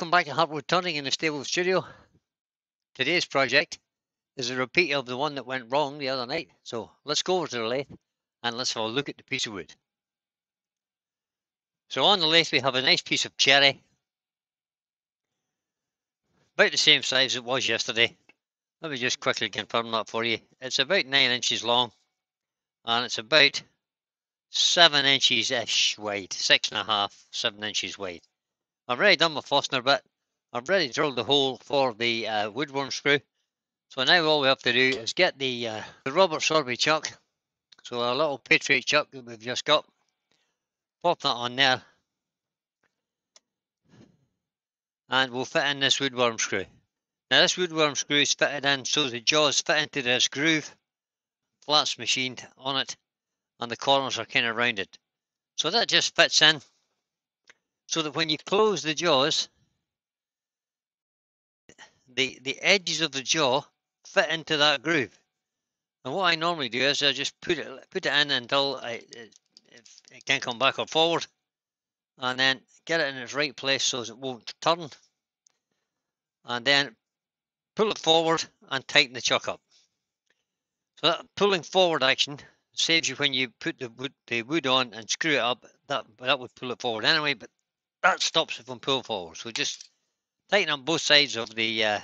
welcome back to Heartwood Turning in the Stable Studio. Today's project is a repeat of the one that went wrong the other night. So let's go over to the lathe and let's have a look at the piece of wood. So on the lathe we have a nice piece of cherry. About the same size as it was yesterday. Let me just quickly confirm that for you. It's about 9 inches long and it's about 7 inches ish wide. 6.5, 7 inches wide. I've already done my Forstner bit. I've already drilled the hole for the uh, woodworm screw. So now all we have to do is get the, uh, the Robert Sorby chuck. So a little Patriot chuck that we've just got. Pop that on there. And we'll fit in this woodworm screw. Now this woodworm screw is fitted in so the jaws fit into this groove. Flat's machined on it and the corners are kind of rounded. So that just fits in so that when you close the jaws, the, the edges of the jaw fit into that groove. And what I normally do is I just put it put it in until I, it, it can come back or forward, and then get it in its right place so it won't turn, and then pull it forward and tighten the chuck up. So that pulling forward action saves you when you put the wood, the wood on and screw it up. That that would pull it forward anyway, but that stops it from pulling forward. So just tighten on both sides of the uh,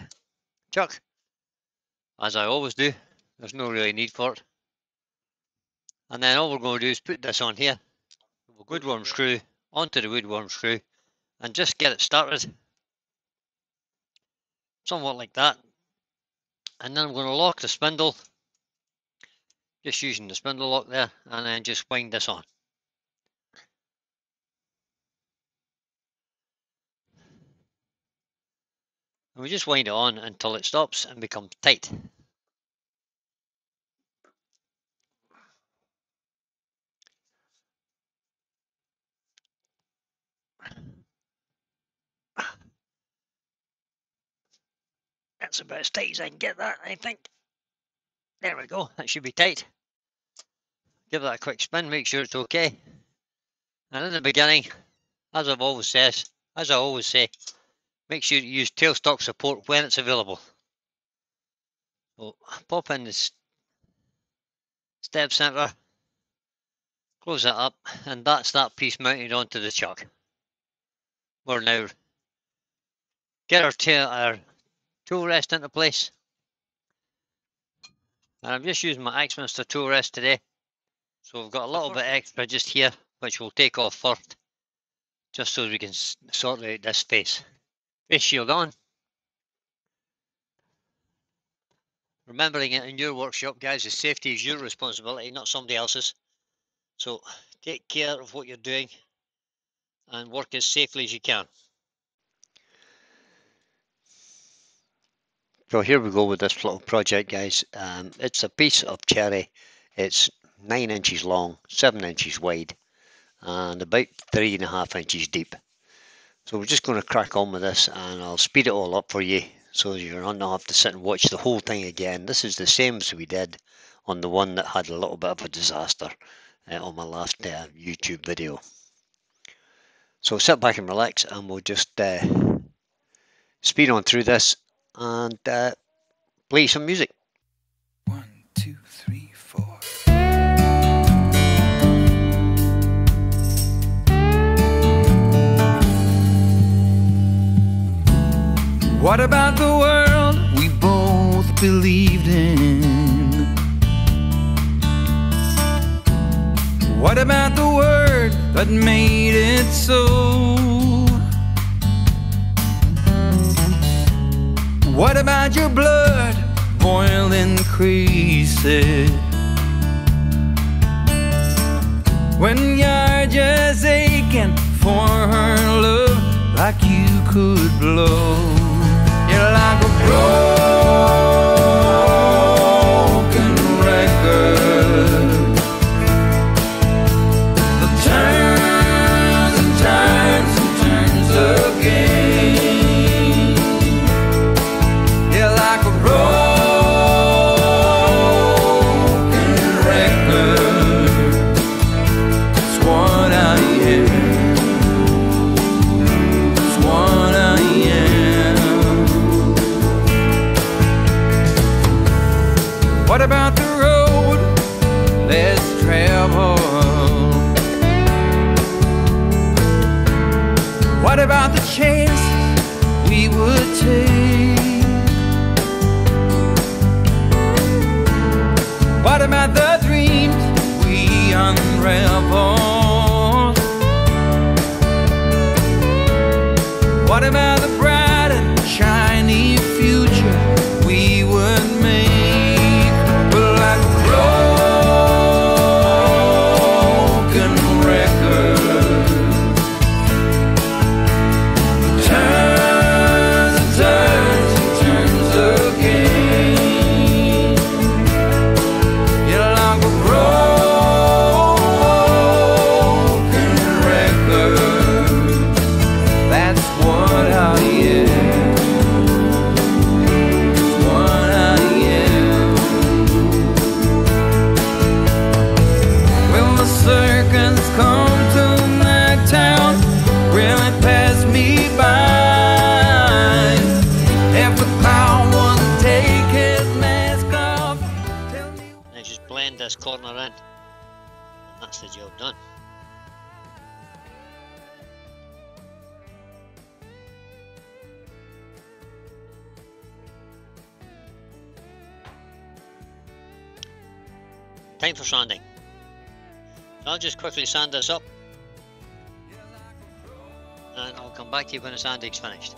chuck, as I always do. There's no really need for it. And then all we're going to do is put this on here, woodworm screw onto the woodworm screw, and just get it started. Somewhat like that. And then I'm going to lock the spindle, just using the spindle lock there, and then just wind this on. And we just wind it on until it stops and becomes tight. That's about as tight as I can get that, I think. There we go, that should be tight. Give that a quick spin, make sure it's okay. And in the beginning, as I've always said, as I always say, Make sure you use tailstock support when it's available. So pop in the step center, close that up, and that's that piece mounted onto the chuck. We're now get our tail our tool rest into place. And I'm just using my Axminster tool rest today. So we've got a little bit extra just here, which we'll take off first, just so we can sort out this face. Face shield on. Remembering it in your workshop, guys, is safety is your responsibility, not somebody else's. So take care of what you're doing and work as safely as you can. So here we go with this little project, guys. Um, it's a piece of cherry. It's nine inches long, seven inches wide, and about three and a half inches deep. So we're just going to crack on with this and I'll speed it all up for you so you're not have to sit and watch the whole thing again. This is the same as we did on the one that had a little bit of a disaster uh, on my last uh, YouTube video. So sit back and relax and we'll just uh, speed on through this and uh, play some music. What about the world we both believed in? What about the word that made it so? What about your blood boiling crazy? When you're just aching for her love like you could blow like a broken the job done. Time for sanding. So I'll just quickly sand this up and I'll come back to you when the sanding's finished.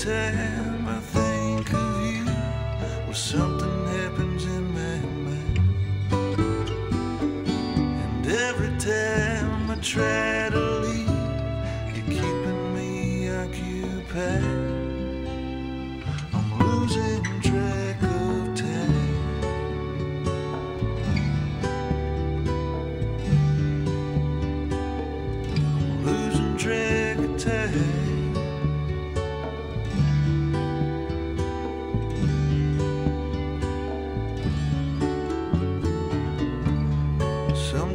Time I think of you, well, something happens in my mind. And every time I try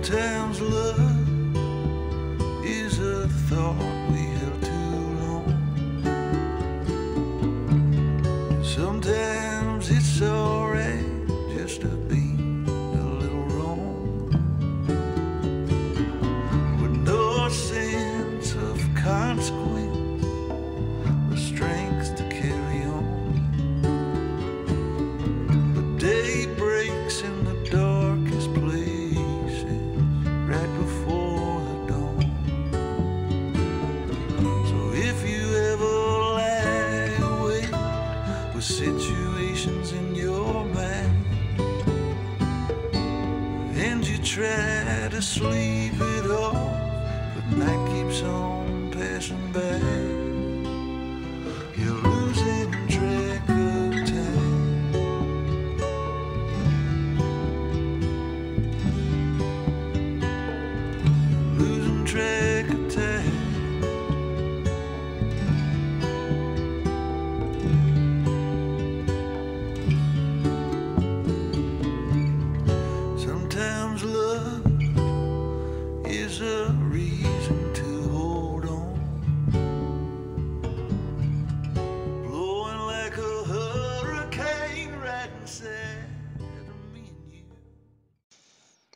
Sometimes love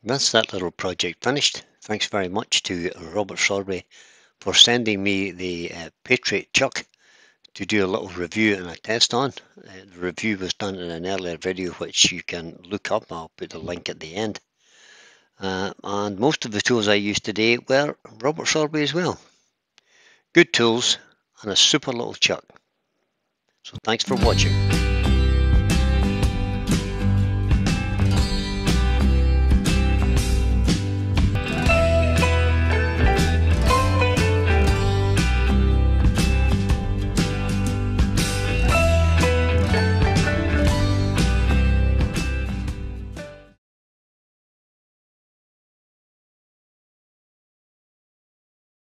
That's that little project finished. Thanks very much to Robert Sorby for sending me the uh, Patriot Chuck to do a little review and a test on. Uh, the review was done in an earlier video which you can look up. I'll put the link at the end. Uh, and most of the tools I used today were Robert Sorby as well. Good tools and a super little chuck. So thanks for watching.